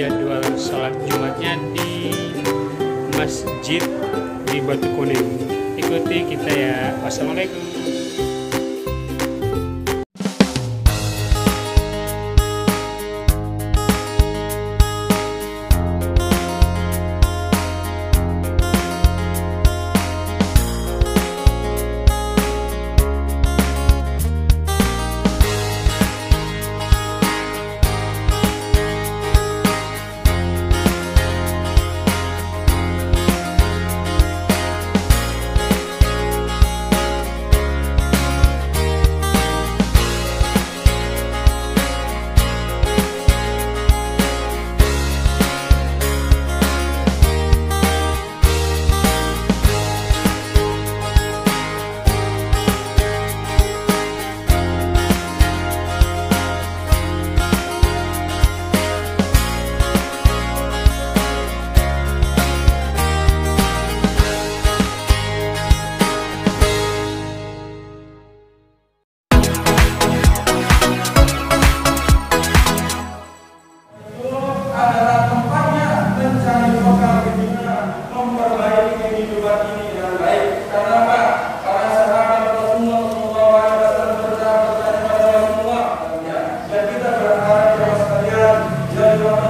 jadwal sholat Jumatnya di masjid di Batu Kuning. Ikuti kita ya. Wassalamualaikum. Senhor.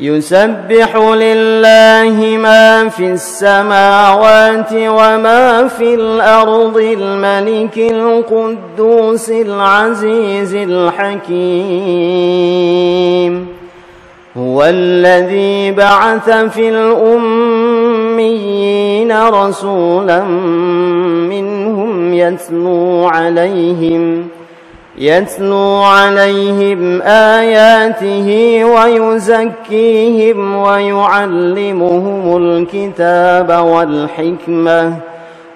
يسبح لله ما في السماوات وما في الأرض الملك القدوس العزيز الحكيم. هو الذي بعث في الأميين رسولا منهم يتلو عليهم يتلو عليهم آياته ويزكيهم ويعلمهم الكتاب والحكمة.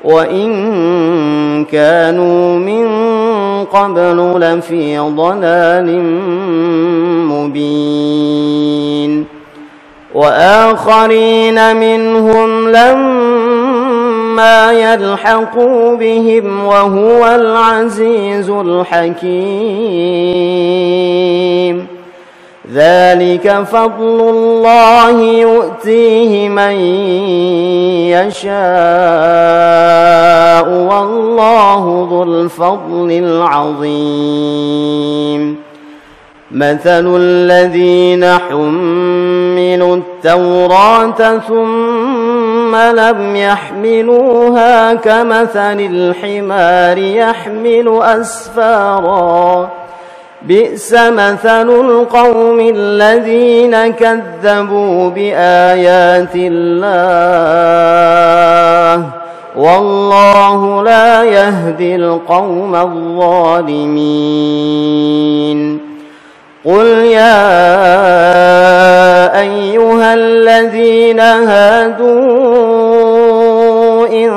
وإن كانوا من قبل لفي ضلال مبين. وآخرين منهم لما يلحقوا بهم وهو العزيز الحكيم. ذلك فضل الله يؤتيه من يشاء والله ذو الفضل العظيم. مثل الذين حملوا التوراة ثم لم يحملوها كمثل الحمار يحمل أسفاراً بئس مثل القوم الذين كذبوا بآيات الله والله لا يهدي القوم الظالمين قل يا أيها الذين هادوا إن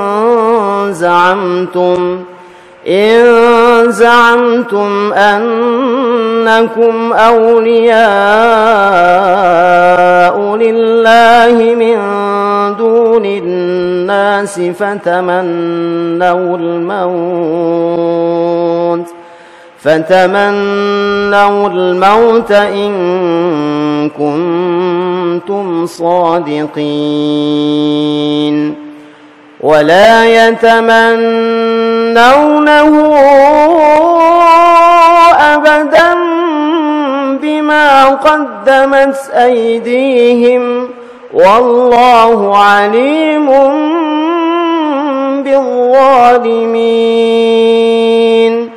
زعمتم إن زعمتم أنكم أولياء لله من دون الناس فتمنوا الموت. فتمنوا الموت إن كنتم صادقين ولا يتمنونه أبدا بما قدمت أيديهم والله عليم بالظالمين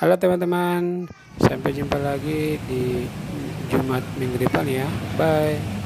Halo teman-teman, sampai jumpa lagi di Jumat minggu depan ya. Bye.